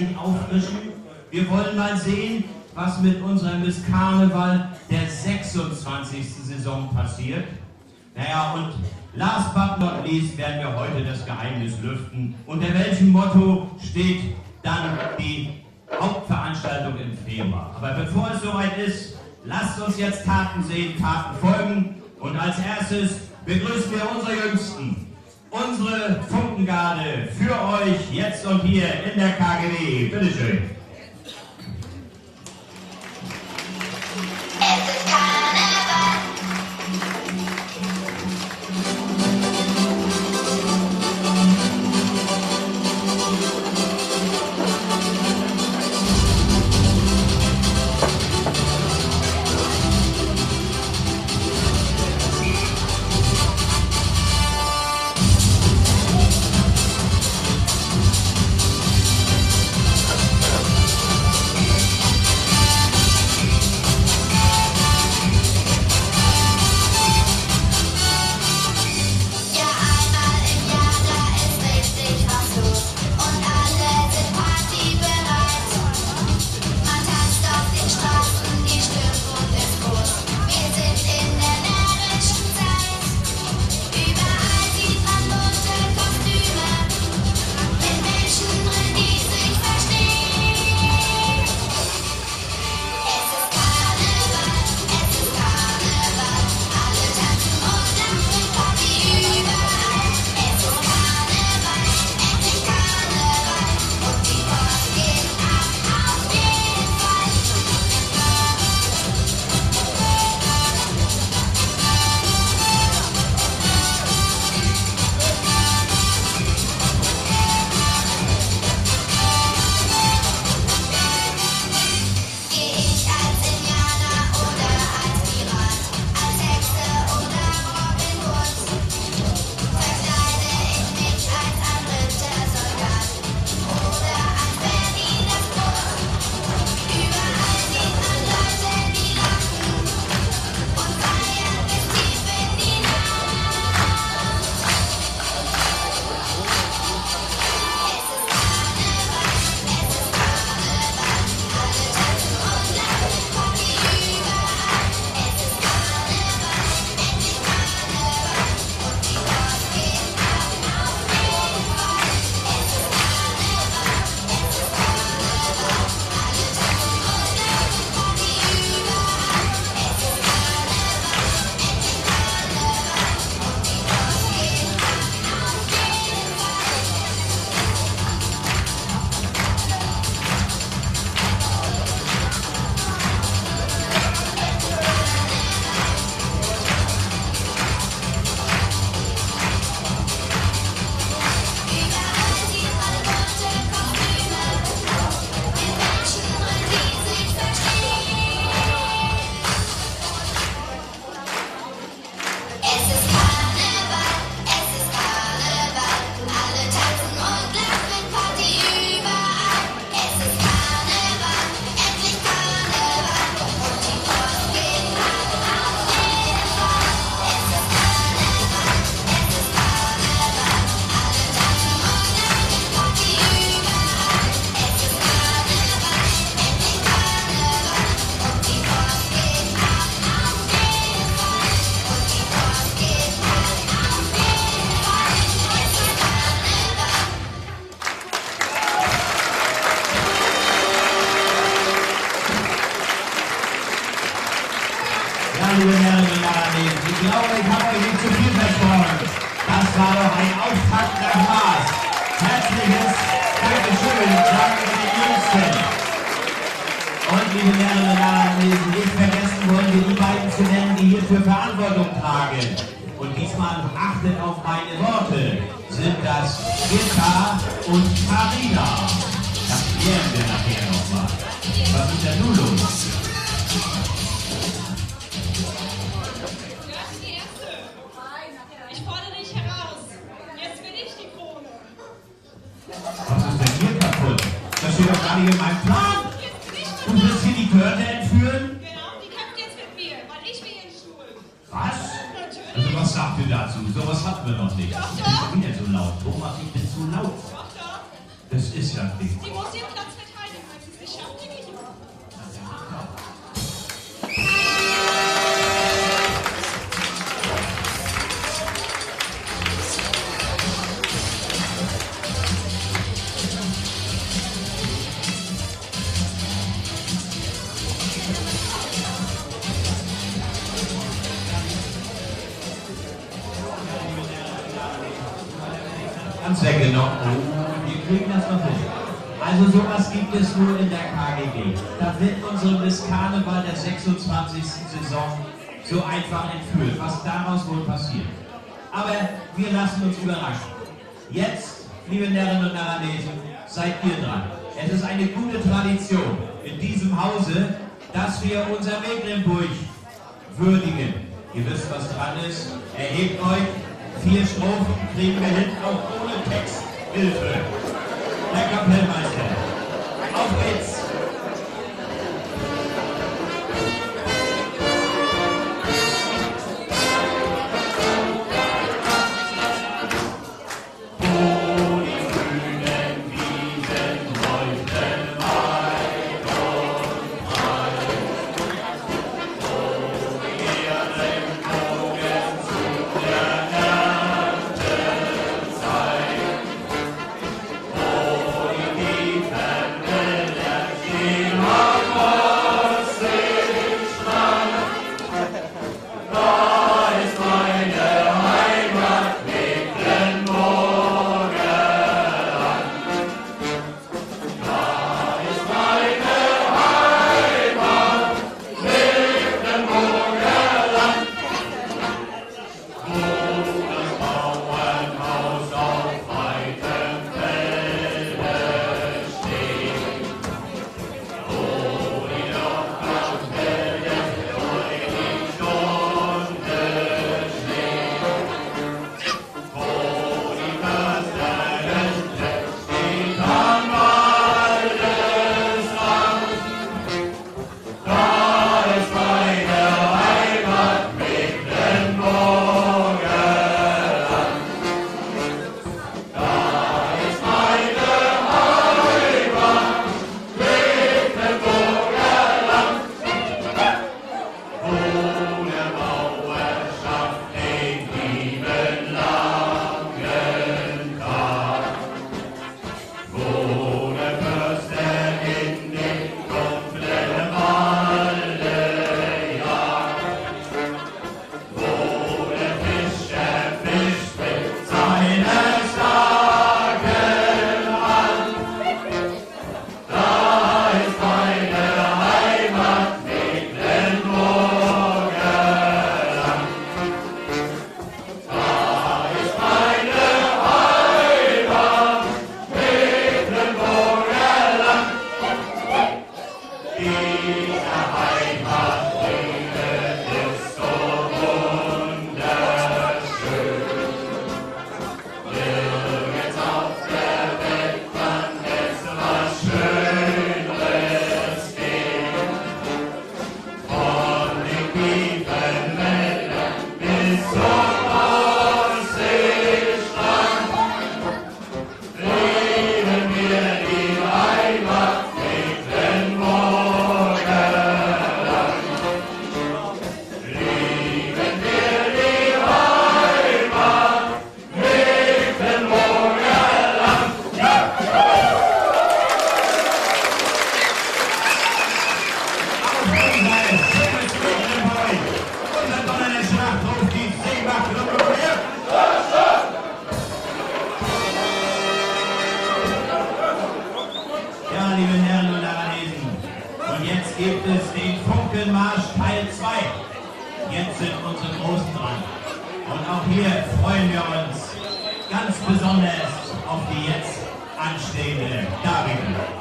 jährlich auffrischen. Wir wollen mal sehen, was mit unserem Miss Karneval der 26. Saison passiert. Naja, und last but not least werden wir heute das Geheimnis lüften. Unter welchem Motto steht dann die Hauptveranstaltung im Februar? Aber bevor es soweit ist, lasst uns jetzt Taten sehen, Taten folgen. Und als erstes begrüßen wir unsere Jüngsten, unsere Funkengarde für euch jetzt und hier in der KGW. Bitteschön. liebe Herzliches Dankeschön, sagen wir den Jüngsten. Und liebe Herren und Damen, nicht vergessen wollen wir die beiden zu nennen, die hierfür Verantwortung tragen. Und diesmal achtet auf meine Worte. Sind das Gitta und Carina. Die Körner entführen? Genau, die kämpft jetzt mit mir, weil ich will ihren Stuhl. Was? Also was sagt ihr dazu? Sowas hatten wir noch nicht. Doch, Ich bin wieder so laut. Thomas, ich bin zu laut. Doch, doch. Das ist ja nicht. Sie Ganz weggenommen. Oh, wir kriegen das noch hin. Also sowas gibt es nur in der KGB. Da wird unsere Miss Karneval der 26. Saison so einfach entführt. Was daraus wohl passiert. Aber wir lassen uns überraschen. Jetzt, liebe Närrinnen und Narranesen, seid ihr dran. Es ist eine gute Tradition in diesem Hause, dass wir unser Mecklenburg würdigen. Ihr wisst, was dran ist. Erhebt euch. Vier Strophen kriegen wir hin, auch ohne Texthilfe. Herr Kapellmeister, gibt es den Funkelmarsch Teil 2. Jetzt sind unsere Großen dran. Und auch hier freuen wir uns ganz besonders auf die jetzt anstehende Darbietung.